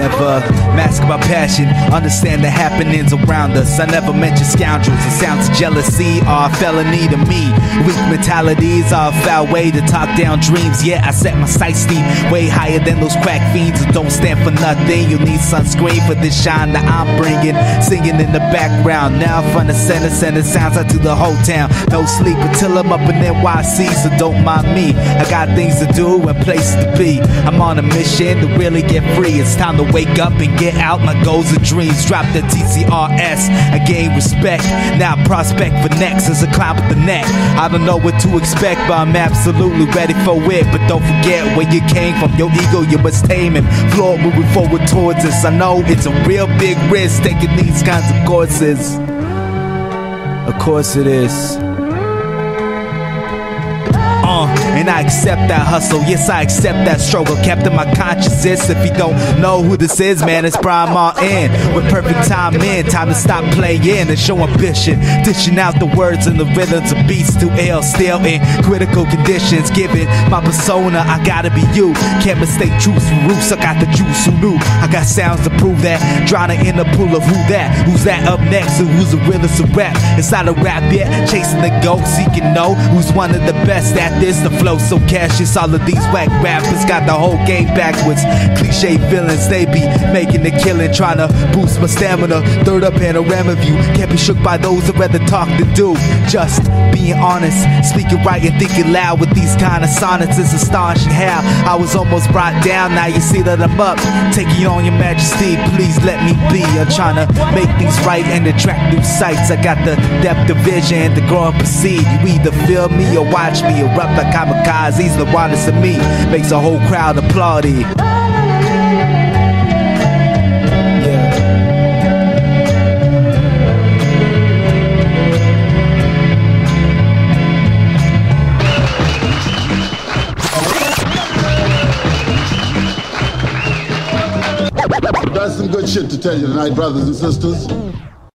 never passion. Understand the happenings around us. I never mention scoundrels. It sounds jealousy or a felony to me. Weak mentalities are a foul way to talk down dreams. Yeah, I set my sights deep, way higher than those crack fiends who don't stand for nothing. You need sunscreen for this shine that I'm bringing. Singing in the background. Now front the center, center sounds out to the whole town. No sleep until I'm up in NYC, so don't mind me. I got things to do and places to be. I'm on a mission to really get free. It's time to wake up and get out my goals and dreams. Drop the TCRS, I gain respect. Now prospect for next as a climb with the neck. I don't know what to expect, but I'm absolutely ready for it. But don't forget where you came from. Your ego, you must tame it. Floor moving forward towards us. I know it's a real big risk taking these kinds of courses. Of course it is. I accept that hustle. Yes, I accept that struggle. Kept in my consciousness. If you don't know who this is, man, it's Prime on in. With perfect time in, time to stop playing and show ambition. Dishing out the words and the rhythms of beats to ill, still in critical conditions. Given my persona, I gotta be you. Can't mistake truth for roots. I got the juice who knew. I got sounds to prove that. Drowning in the pool of who that. Who's that up next? And who's the realest of rap? It's not a rap yet. Chasing the goal, seeking know who's one of the best at this. The flow so cautious. All of these whack rappers got the whole game backwards. Cliche villains, they be making the killing, trying to boost my stamina. Third up panorama view. Can't be shook by those that rather talk than do. Just being honest, speaking right and thinking loud with these kind of sonnets is astonishing how I was almost brought down. Now you see that I'm up, taking on your majesty. Please let me be. I'm trying to make things right and attract new sights. I got the depth of vision to grow and proceed. You either feel me or watch me erupt like kamikazes. The wildest of me makes a whole crowd applaud it. Got some good shit to tell you tonight, brothers and sisters.